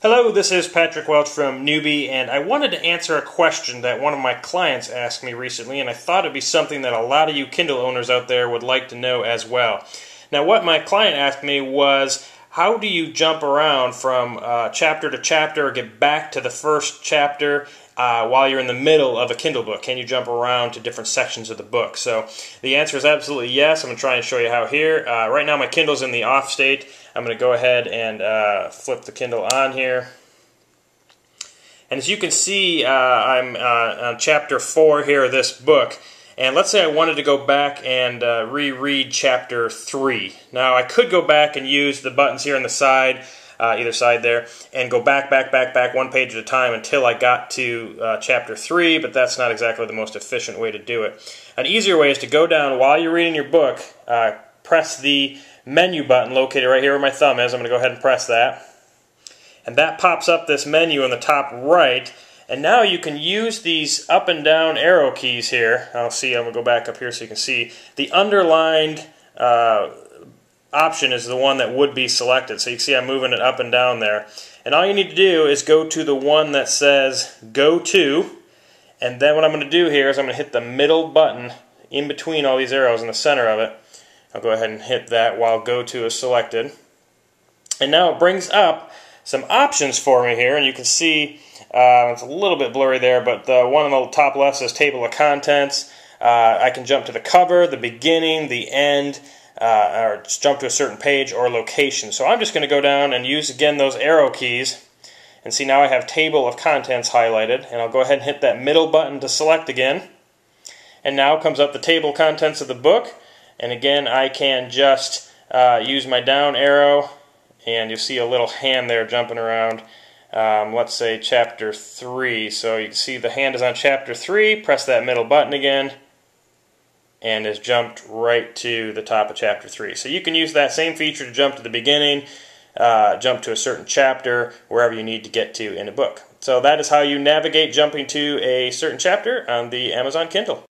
Hello, this is Patric Welch from Noobie, and I wanted to answer a question that one of my clients asked me recently, and I thought it'd be something that a lot of you Kindle owners out there would like to know as well. Now, what my client asked me was, how do you jump around from uh, chapter to chapter or get back to the first chapter uh, while you're in the middle of a Kindle book? Can you jump around to different sections of the book? So the answer is absolutely yes. I'm going to try and show you how here. Uh, right now my Kindle's in the off state. I'm going to go ahead and uh, flip the Kindle on here. And as you can see, uh, I'm uh, on chapter 4 here of this book. And let's say I wanted to go back and uh, reread chapter 3. Now I could go back and use the buttons here on the side uh, either side there, and go back, back, back, back, one page at a time until I got to uh, chapter 3, but that's not exactly the most efficient way to do it. An easier way is to go down while you're reading your book, uh, press the menu button located right here where my thumb is. I'm going to go ahead and press that. And that pops up this menu in the top right. And now you can use these up and down arrow keys here. I'll see, I'm going to go back up here so you can see the underlined uh, option is the one that would be selected. So you can see I'm moving it up and down there. And all you need to do is go to the one that says Go To. And then what I'm going to do here is I'm going to hit the middle button in between all these arrows in the center of it. I'll go ahead and hit that while Go To is selected. And now it brings up some options for me here. And you can see uh, it's a little bit blurry there, but the one on the top left says Table of Contents. Uh, I can jump to the cover, the beginning, the end, uh, or jump to a certain page or location. So I'm just going to go down and use again those arrow keys and see now I have table of contents highlighted and I'll go ahead and hit that middle button to select again and now comes up the table contents of the book and again I can just uh, use my down arrow and you'll see a little hand there jumping around um, let's say chapter 3 so you can see the hand is on chapter 3 press that middle button again and has jumped right to the top of chapter 3. So you can use that same feature to jump to the beginning, uh, jump to a certain chapter, wherever you need to get to in a book. So that is how you navigate jumping to a certain chapter on the Amazon Kindle.